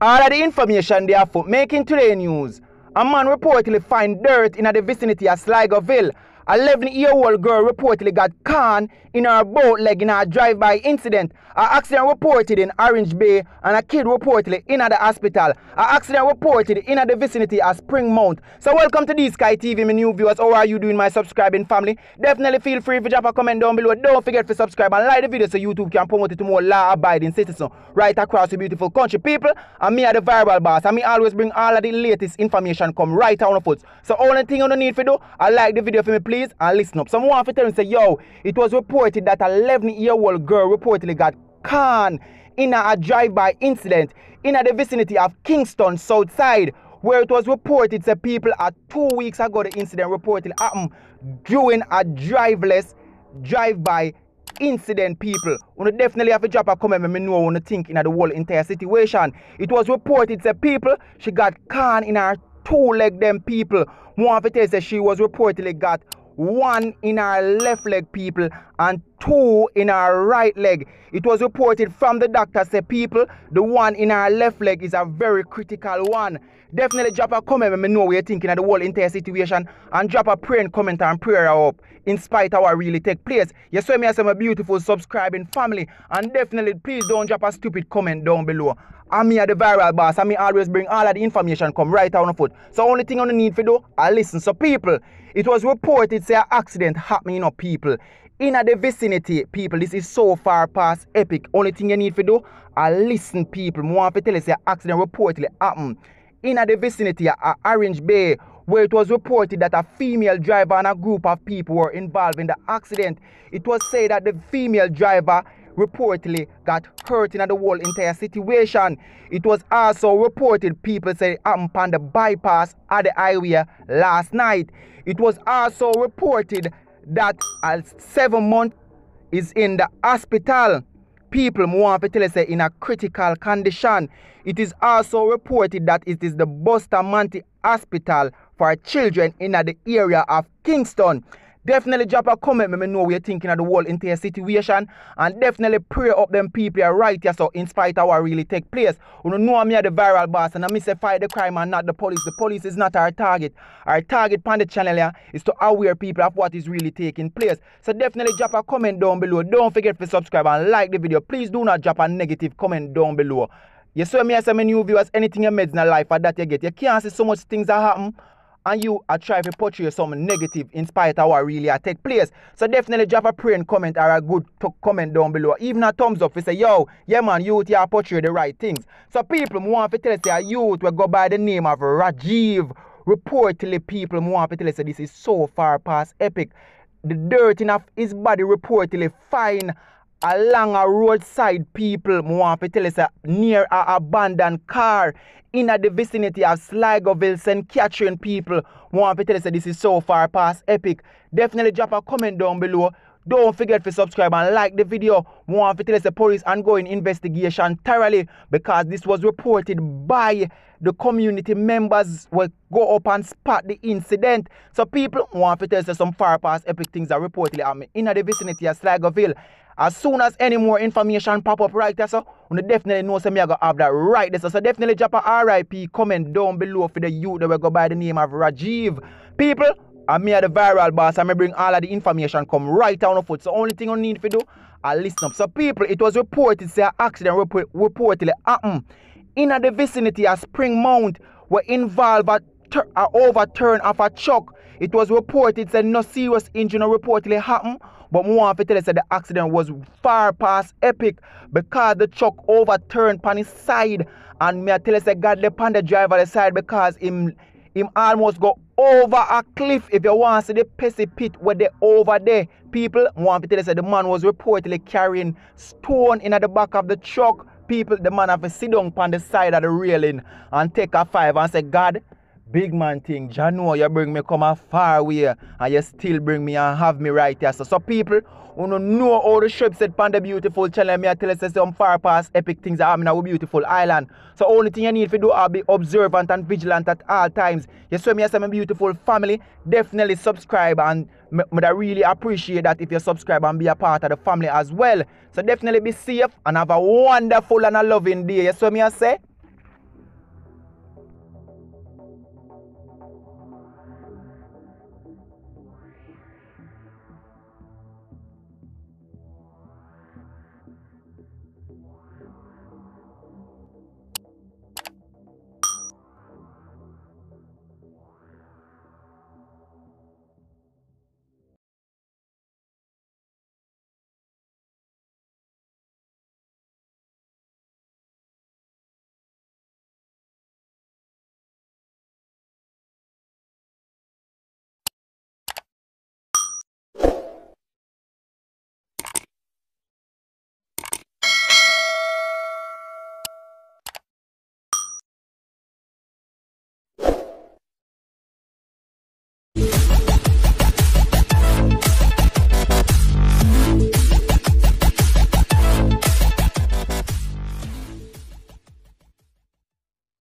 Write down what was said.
All of the information therefore making today news. A man reportedly find dirt in the vicinity of Sligoville 11-year-old girl reportedly got canned in her boat leg in a drive-by incident. An accident reported in Orange Bay and a kid reportedly in the hospital. An accident reported in the vicinity of Spring Mount. So welcome to the Sky TV, my new viewers. How are you doing, my subscribing family? Definitely feel free to drop a comment down below. Don't forget to subscribe and like the video so YouTube can promote it to more law-abiding citizens right across the beautiful country. People, and me are the viral boss. And me always bring all of the latest information come right out of foot. So only thing you don't need to do, I like the video for me, please please and listen up. Someone have to tell me say, yo, it was reported that a 11 year old girl reportedly got caught in a drive-by incident in the vicinity of Kingston South Side where it was reported that people at two weeks ago the incident reported happened during a driveless drive-by incident people. We definitely have to drop a comment when me know what think in the whole entire situation. It was reported that people she got caught in her two leg them people. More of it she was reportedly got one in our left leg, people, and two in our right leg. It was reported from the doctor, say, people, the one in our left leg is a very critical one. Definitely drop a comment when me know what you're thinking of the whole entire situation and drop a prayer and comment and prayer up in spite of what really take place. You saw me as a beautiful subscribing family and definitely please don't drop a stupid comment down below. I'm here the viral boss. I mean always bring all of the information come right on the foot. So only thing on the need for do, I listen. So people, it was reported say an accident happening, know, people. In the vicinity, people, this is so far past epic. Only thing you need to do, I listen, people. More to tell you, say accident reportedly happened in the vicinity of Orange Bay, where it was reported that a female driver and a group of people were involved in the accident. It was said that the female driver reportedly got hurt in the whole entire situation. It was also reported people say happened on the bypass at the highway last night. It was also reported that a seven month is in the hospital. People to tell us in a critical condition. It is also reported that it is the Bustamante Hospital for children in the area of Kingston. Definitely drop a comment let me know what you're thinking of the whole entire situation and definitely pray up them people are right here so in spite of what really take place. You know me are the viral boss and I miss fight the crime and not the police. The police is not our target. Our target on the channel here is to aware people of what is really taking place. So definitely drop a comment down below. Don't forget to subscribe and like the video. Please do not drop a negative comment down below. You saw me as some new viewers, anything you made in life or that you get. You can't see so much things that happen and you are trying to portray some negative in spite of what really take place. So definitely drop a praying comment or a good comment down below. Even a thumbs up if say, yo, yeah man, youth you are portray the right things. So people want to tell a youth will go by the name of Rajiv. Reportedly people want to tell us this is so far past epic. The dirt enough his body reportedly fine along a roadside people want to tell us uh, near a abandoned car in the vicinity of Sligoville, St. Catherine people want to tell us that this is so far past epic. Definitely drop a comment down below. Don't forget to subscribe and like the video. Want to tell us the police ongoing investigation thoroughly because this was reported by the community members will go up and spot the incident. So people want to tell us some far past epic things are reportedly happening in the vicinity of Sligoville. As soon as any more information pop up right there, so you definitely know some me to have that right there. So, so definitely drop a RIP comment down below for the youth that will go by the name of Rajiv. People, I'm me the viral boss. I'm bring all of the information come right down the foot. So only thing you need to do, I listen up. So people, it was reported say accident report, reportedly happened in the vicinity of Spring Mount were involved a, a overturn of a truck. It was reported that no serious injury reportedly happened but more tell you that the accident was far past epic because the truck overturned on his side. And me tell you that God left on the driver the side because him him almost go over a cliff if you want to see the pessy pit where they over there. People want to tell you that the man was reportedly carrying stone in at the back of the truck. People, the man have to sit down on the side of the railing and take a five and say, God, big man thing. Know you bring me come a far way and you still bring me and have me right here. So, so people who don't know all the ships said the beautiful channel, me tell us some far past epic things that happen in our beautiful island. So only thing you need to do is be observant and vigilant at all times. You saw me as a beautiful family, definitely subscribe and I really appreciate that if you subscribe and be a part of the family as well. So definitely be safe and have a wonderful and a loving day. You saw me I say?